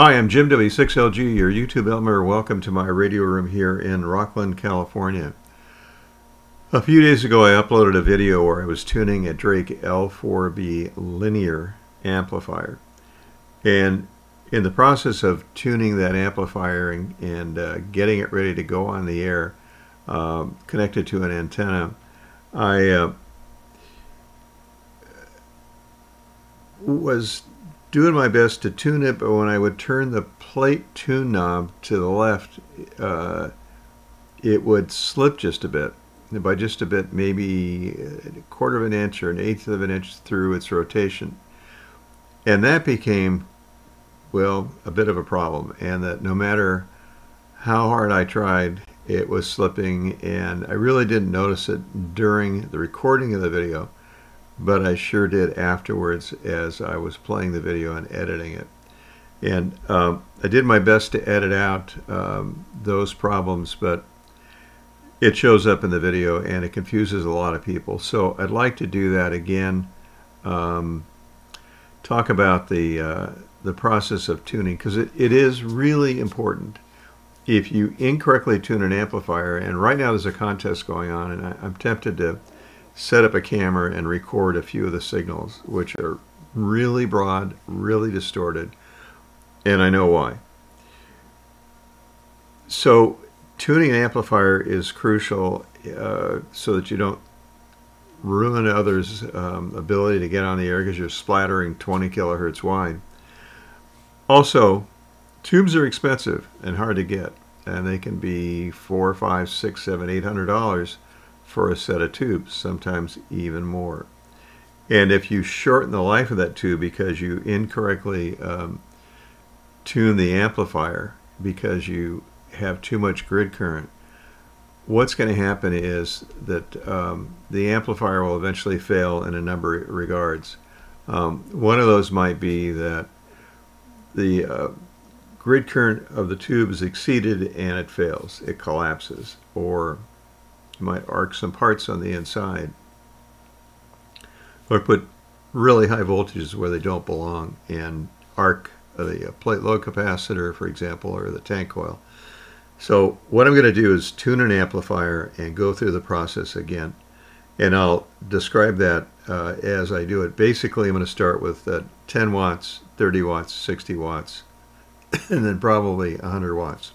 Hi, I'm Jim W6LG, your YouTube Elmer. Welcome to my radio room here in Rocklin, California. A few days ago, I uploaded a video where I was tuning a Drake L4B linear amplifier. And in the process of tuning that amplifier and, and uh, getting it ready to go on the air, uh, connected to an antenna, I uh, was doing my best to tune it, but when I would turn the plate tune knob to the left, uh, it would slip just a bit. And by just a bit, maybe a quarter of an inch or an eighth of an inch through its rotation. And that became, well, a bit of a problem. And that no matter how hard I tried, it was slipping. And I really didn't notice it during the recording of the video but I sure did afterwards as I was playing the video and editing it. And um, I did my best to edit out um, those problems, but it shows up in the video and it confuses a lot of people. So I'd like to do that again. Um, talk about the uh, the process of tuning because it, it is really important. If you incorrectly tune an amplifier, and right now there's a contest going on, and I, I'm tempted to set up a camera and record a few of the signals, which are really broad, really distorted, and I know why. So tuning an amplifier is crucial uh, so that you don't ruin others' um, ability to get on the air because you're splattering 20 kilohertz wide. Also, tubes are expensive and hard to get, and they can be four, five, six, seven, eight hundred dollars for a set of tubes, sometimes even more. And if you shorten the life of that tube because you incorrectly um, tune the amplifier because you have too much grid current, what's going to happen is that um, the amplifier will eventually fail in a number of regards. Um, one of those might be that the uh, grid current of the tube is exceeded and it fails, it collapses, or you might arc some parts on the inside or put really high voltages where they don't belong and arc the plate load capacitor, for example, or the tank coil. So what I'm going to do is tune an amplifier and go through the process again. And I'll describe that uh, as I do it. Basically, I'm going to start with uh, 10 watts, 30 watts, 60 watts, and then probably 100 watts.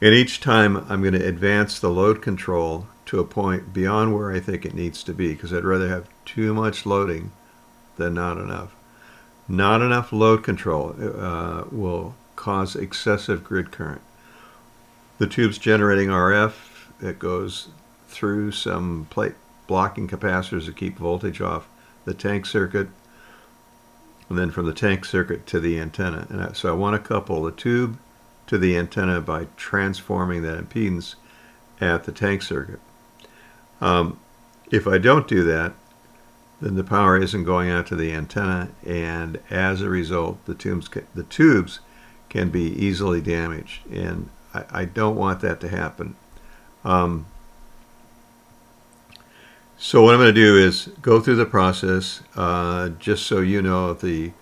And each time I'm going to advance the load control to a point beyond where I think it needs to be because I'd rather have too much loading than not enough. Not enough load control uh, will cause excessive grid current. The tube's generating RF. It goes through some plate blocking capacitors to keep voltage off the tank circuit and then from the tank circuit to the antenna. And so I want to couple the tube to the antenna by transforming that impedance at the tank circuit. Um, if I don't do that, then the power isn't going out to the antenna, and as a result, the tubes can, the tubes can be easily damaged, and I, I don't want that to happen. Um, so what I'm going to do is go through the process, uh, just so you know the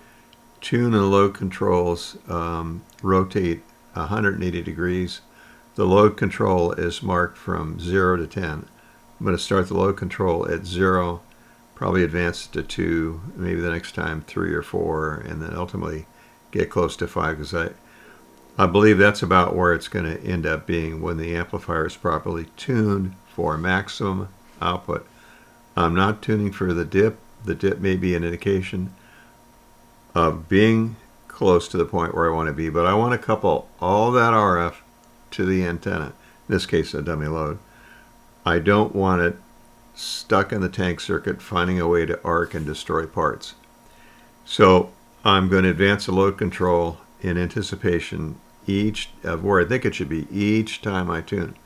tune and load controls um, rotate 180 degrees. The load control is marked from 0 to 10. I'm going to start the load control at 0, probably advance to 2, maybe the next time 3 or 4, and then ultimately get close to 5 because I, I believe that's about where it's going to end up being when the amplifier is properly tuned for maximum output. I'm not tuning for the dip. The dip may be an indication of being close to the point where I want to be, but I want to couple all that RF to the antenna, in this case a dummy load. I don't want it stuck in the tank circuit finding a way to arc and destroy parts. So I'm going to advance the load control in anticipation each of where I think it should be each time I tune.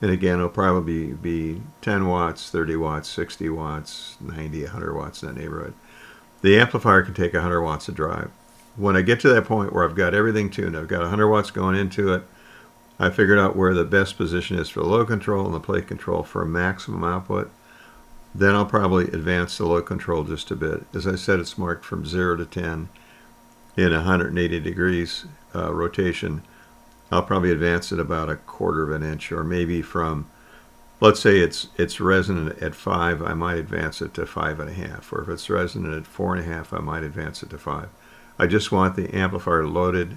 And again, it'll probably be 10 watts, 30 watts, 60 watts, 90, 100 watts in that neighborhood. The amplifier can take 100 watts to drive when I get to that point where I've got everything tuned, I've got 100 watts going into it, I figured out where the best position is for the load control and the plate control for a maximum output. Then I'll probably advance the load control just a bit. As I said, it's marked from 0 to 10. in 180 degrees uh, rotation, I'll probably advance it about a quarter of an inch, or maybe from, let's say it's it's resonant at five, I might advance it to five and a half, or if it's resonant at four and a half, I might advance it to five. I just want the amplifier loaded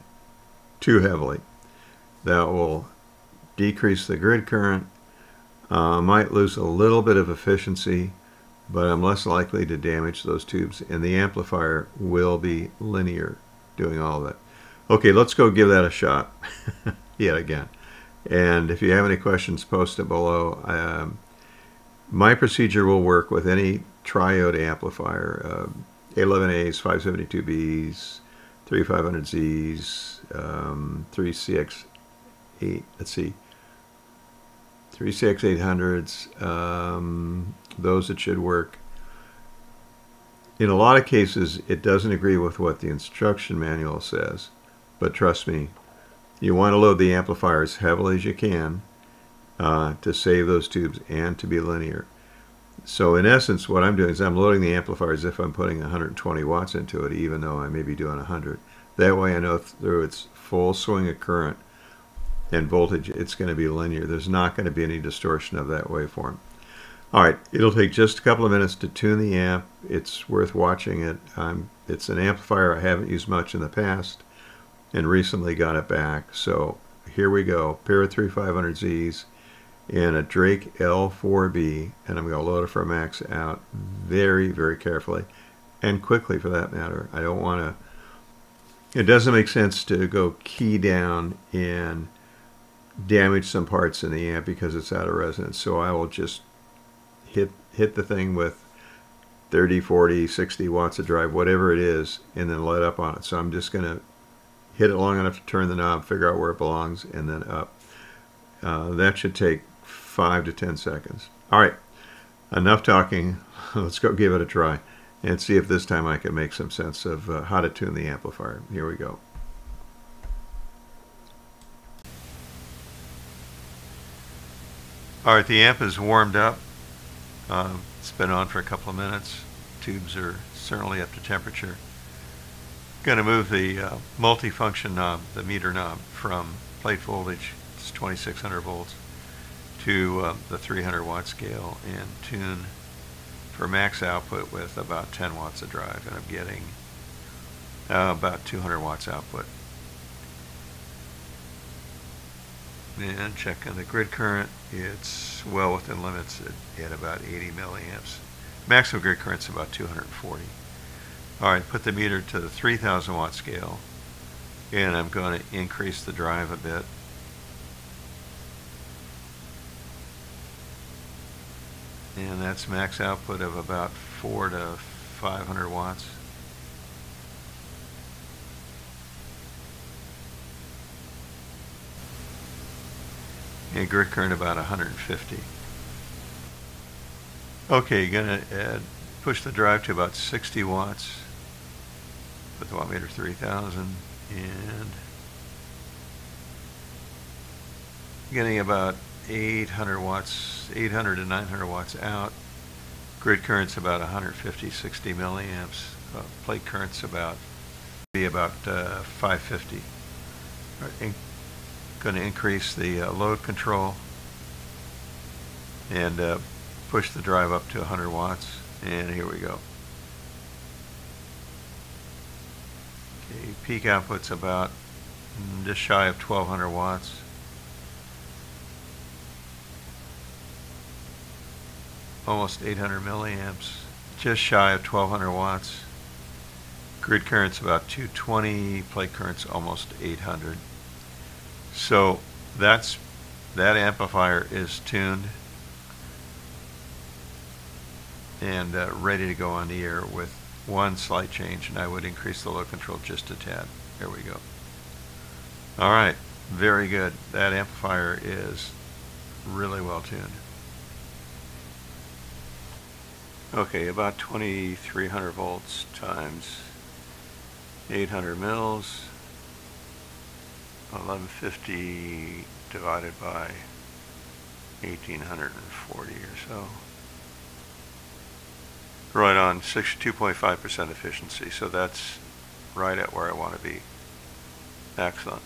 too heavily. That will decrease the grid current. Uh, might lose a little bit of efficiency, but I'm less likely to damage those tubes, and the amplifier will be linear doing all that. Okay, let's go give that a shot yet again. And if you have any questions, post it below. Um, my procedure will work with any triode amplifier, uh, 811As, 572Bs, 3500Zs, um, 3CX8, let's see, 3CX800s, um, those that should work. In a lot of cases, it doesn't agree with what the instruction manual says, but trust me, you want to load the amplifier as heavily as you can uh, to save those tubes and to be linear. So in essence, what I'm doing is I'm loading the amplifier as if I'm putting 120 watts into it, even though I may be doing 100. That way I know through its full swing of current and voltage, it's going to be linear. There's not going to be any distortion of that waveform. All right, it'll take just a couple of minutes to tune the amp. It's worth watching it. It's an amplifier I haven't used much in the past and recently got it back. So here we go, pair of 3500Zs in a Drake L4B, and I'm going to load it for max out very, very carefully and quickly for that matter. I don't want to, it doesn't make sense to go key down and damage some parts in the amp because it's out of resonance. So I will just hit hit the thing with 30, 40, 60 watts of drive, whatever it is, and then let up on it. So I'm just going to hit it long enough to turn the knob, figure out where it belongs, and then up. Uh, that should take five to 10 seconds. All right, enough talking. Let's go give it a try and see if this time I can make some sense of uh, how to tune the amplifier. Here we go. All right, the amp is warmed up. Uh, it's been on for a couple of minutes. Tubes are certainly up to temperature. Going to move the uh, multifunction knob, the meter knob, from plate voltage, it's 2600 volts, to uh, the 300 watt scale and tune for max output with about 10 watts of drive, and I'm getting uh, about 200 watts output. And checking the grid current, it's well within limits at, at about 80 milliamps. Maximum grid current's about 240. All right, put the meter to the 3000 watt scale and I'm going to increase the drive a bit. And that's max output of about 4 to 500 watts. And grid current about 150. Okay, you're going to push the drive to about 60 watts with the wattmeter 3000 and getting about 800 watts, 800 to 900 watts out. Grid current's about 150, 60 milliamps. Uh, plate current's about be about uh, 550. In, going to increase the uh, load control and uh, push the drive up to 100 watts. And here we go. Okay, peak output's about just shy of 1200 watts. Almost 800 milliamps, just shy of 1200 watts. Grid current's about 220, plate current's almost 800. So that's that amplifier is tuned and uh, ready to go on the air with one slight change and I would increase the load control just a tad. There we go. All right, very good. That amplifier is really well tuned. Okay, about 2300 volts times 800 mils, 1150 divided by 1840 or so. Right on 62.5% efficiency. So that's right at where I want to be. Excellent.